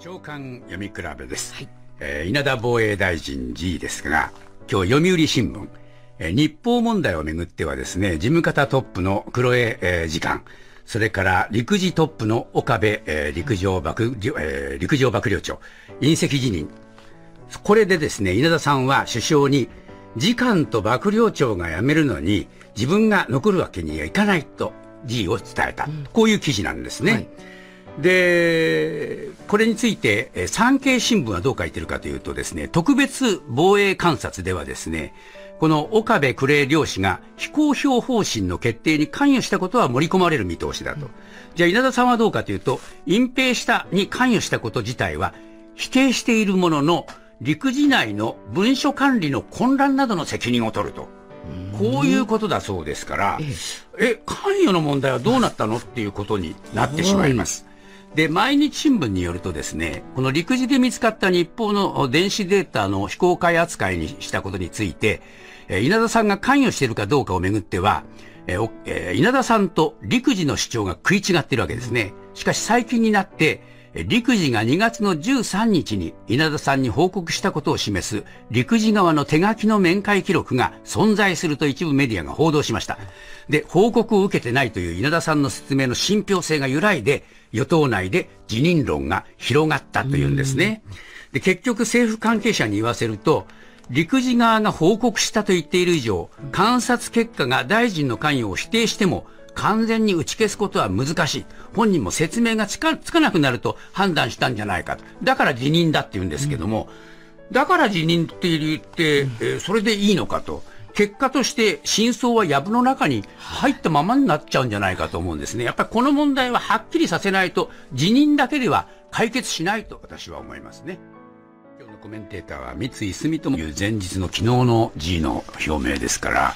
長官読み比べです、はい。えー稲田防衛大臣 G ですが今日読売新聞、えー日報問題をめぐってはですね事務方トップの黒江、えー次官。それから陸自トップの岡部、えー陸上幕、えー陸上幕僚長。隕石辞任。これでですね稲田さんは首相に次官と幕僚長が辞めるのに自分が残るわけにはいかないと G を伝えた、こういう記事なんですね。はいで、これについて、えー産経新聞はどう書いてるかというとですね、特別防衛監察ではですね、この岡部呉両氏が非公表方針の決定に関与したことは盛り込まれる見通しだと。じゃあ稲田さんはどうかというと、隠蔽したに関与したこと自体は否定しているものの、陸自内の文書管理の混乱などの責任を取ると。こういうことだそうですから、え、関与の問題はどうなったのっていうことになってしまいます。で、毎日新聞によるとですね、この陸自で見つかった日報の電子データの非公開扱いにしたことについて、え稲田さんが関与しているかどうかをめぐっては、え稲田さんと陸自の主張が食い違っているわけですね。しかし最近になって、陸自が2月の13日に稲田さんに報告したことを示す陸自側の手書きの面会記録が存在すると一部メディアが報道しました。で、報告を受けてないという稲田さんの説明の信憑性が揺らいで、与党内で辞任論が広がったというんですね。で、結局政府関係者に言わせると、陸自側が報告したと言っている以上、観察結果が大臣の関与を否定しても、完全に打ち消すことは難しい。本人も説明がつかつかなくなると判断したんじゃないかと。だから辞任だって言うんですけども、だから辞任って言って、えーそれでいいのかと。結果として真相は藪の中に入ったままになっちゃうんじゃないかと思うんですね。やっぱりこの問題ははっきりさせないと辞任だけでは解決しないと私は思いますね。今日のコメンテーターは三井住友という前日の昨日の G の表明ですから、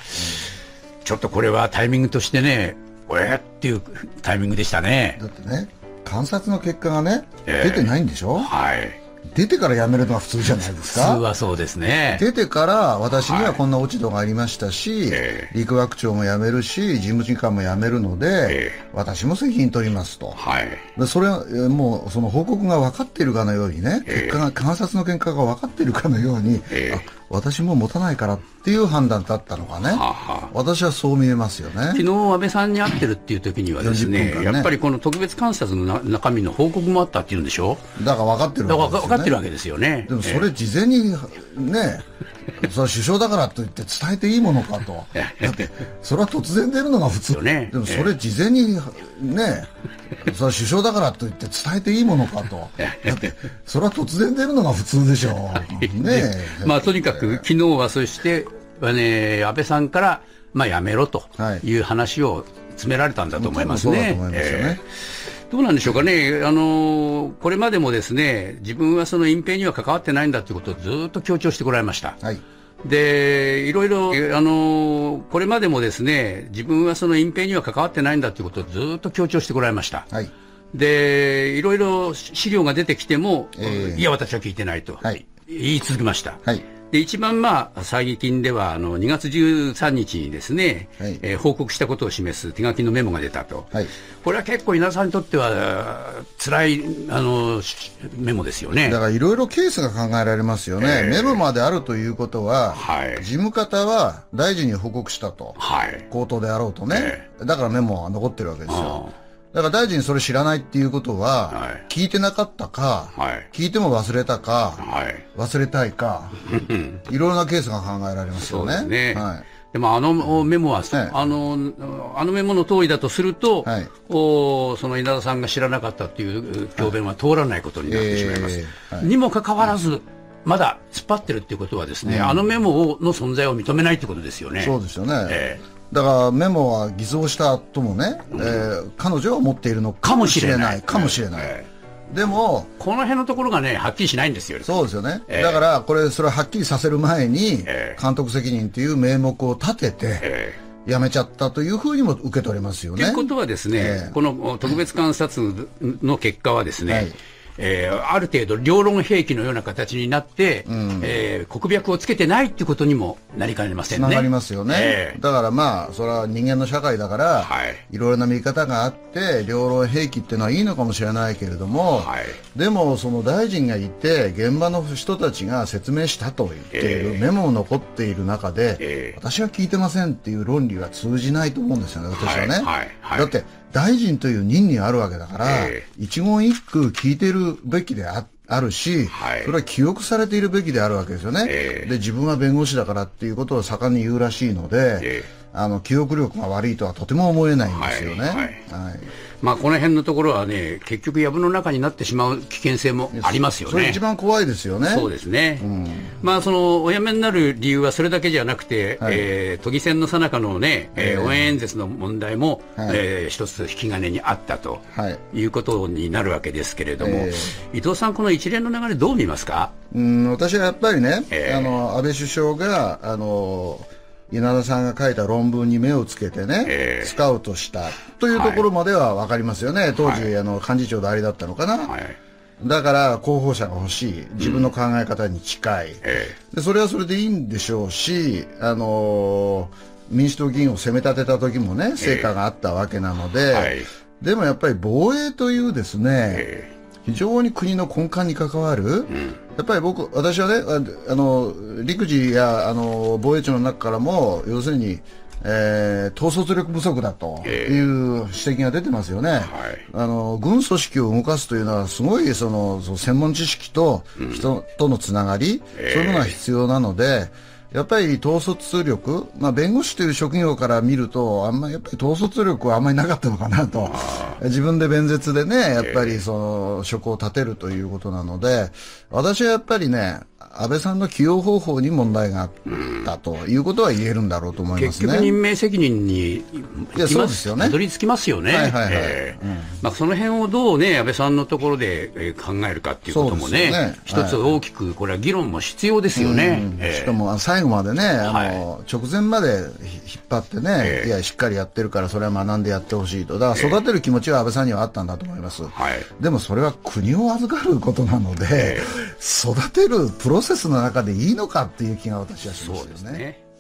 ちょっとこれはタイミングとしてね、えっていうタイミングでしたねだ。ってね観察の結果がね、ええ出てないんでしょ？はい。出てからやめるのが普通じゃないです普通かはそうですね。出てから私にはこんな落ち度がありましたし、え陸学長も辞めるし事務次官も辞めるので、え私も責任取りますと。はい。でそれはえーもうその報告が分かっているかのようにね、ええ結果が観察の結果が分かっているかのように、ええあ私も持たないからっていう判断だったのかね、はあはあ私はそう見えますよね。昨日安倍さんに会ってるっていう時にはですね40分間ねやっぱりこの特別監察のな中身の報告もあったっていうんでしょ？だから分かってるわけですよ、ね、分かってるわけですよね。でもそれ事前にね、それ首相だからといって伝えていいものかと。だって、それは突然出るのが普通。よねでもそれ事前にね、それ首相だからといって伝えていいものかと。だって、それは突然出るのが普通でしょう。ねえまあとにかく昨日はそして、ね、安倍さんから、まあ、やめろとはいいう話を詰められたんだと思いますね。どうなんでしょうかね、あのこれまでもですね自分はその隠蔽には関わってないんだということをずっと強調してこられました。はい。で、いろいろ、あのこれまでもですね、自分はその隠蔽には関わってないんだということをずっと強調してこられました。はい。で、いろいろ資料が出てきても、ええいや、私は聞いてないと、はい言い続けました。はい。で、一番まあ、最近では、あの、2月13日にですね、はいえー報告したことを示す手書きのメモが出たと。はい。これは結構稲田さんにとっては、辛い、あの、しメモですよねだ。からいろいろケースが考えられますよね。ええメモまであるということは、はい事務方は大臣に報告したと。はい。口頭であろうとね、えだからメモは残ってるわけですよあ。だから大臣それ知らないっていうことは、はい聞いてなかったか、はい。聞いても忘れたか、はい。忘れたいか、いろいろなケースが考えられますよね。そうですね。はい。でもあのメモは、ええあの、あのメモの通りだとすると、はいおその稲田さんが知らなかったっていう教鞭は通らないことになってしまいます。ええはいにもかかわらず、まだ突っ張ってるっていうことはですね、あのメモをの存在を認めないってことですよね。そうですよね。えだからメモは偽造したともね、えー彼女は持っているのかもしれない。かもしれない。えでも、この辺のところがね、はっきりしないんですよ。そうですよね。ええだから、これ、それははっきりさせる前にえ、え監督責任という名目を立てて、え辞めちゃったというふうにも受け取れますよね。ということはですね、ええこの特別監察の結果はですね、はいえー、ある程度、両論兵器のような形になって、うん、えー、国脈をつけてないっていうことにもなりかねませんね。つながりますよね。えー、だからまあ、それは人間の社会だから、はい、いろいろな見方があって、両論兵器っていうのはいいのかもしれないけれども、はい、でも、その大臣がいて、現場の人たちが説明したと言っている、えー、メモを残っている中で、えー、私は聞いてませんっていう論理は通じないと思うんですよね、私はね。はい。はい、だって、大臣という任にあるわけだから、えー、一言一句聞いてるべきでああるし、はい、それは記憶されているべきであるわけですよね、えー、で自分は弁護士だからっていうことを盛んに言うらしいので、えー、あの記憶力が悪いとはとても思えないんですよね。はい、はい。まあ、この辺のところはね、結局、藪の中になってしまう危険性もありますよね。それ一番怖いですよね。そうですね。うん、まあ、その、お辞めになる理由はそれだけじゃなくて、はい、えー、都議選のさなかのね、えー、応援演説の問題も、はい、えー、一つ引き金にあったと、はい、いうことになるわけですけれども、えー、伊藤さん、この一連の流れ、どう見ますか？うん私はやっぱりね、えー、あの安倍首相が、あの稲田さんが書いた論文に目をつけてね、えー、スカウトしたというところまでは分かりますよね、はい、当時、はい、あの幹事長代理だったのかな、はい、だから候補者が欲しい、自分の考え方に近い、うん、でそれはそれでいいんでしょうし、あのー、民主党議員を責め立てた時もね、成果があったわけなので、でもやっぱり防衛というですね、非常に国の根幹に関わる、うん、やっぱり僕、私はね、あの陸自やあの防衛庁の中からも、要するに、えー、統率力不足だという指摘が出てますよね、えーはい、あの軍組織を動かすというのは、すごいその専門知識と人とのつながり、うん、そういうものが必要なので、やっぱり統率力、まあ、弁護士という職業から見ると、あんまりやっぱり統率力はあんまりなかったのかなと、自分で弁舌でね、やっぱりその職を立てるということなので、私はやっぱりね、安倍さんの起用方法に問題があったということは言えるんだろうと思いますね。結局任命責任にそうですよね。たどり着きますよね。はいはいはい。えーうん、まあその辺をどうね安倍さんのところで考えるかっていうこともね、ね一つ大きくこれは議論も必要ですよね。えー、しかも最後までねあの、はい、直前まで引っ張ってね、えー、いやしっかりやってるからそれは学んでやってほしいとだから育てる気持ちは安倍さんにはあったんだと思います。はい、でもそれは国を預かることなので、育てるプロセスの中でいいのかっていう気が私はしますよね。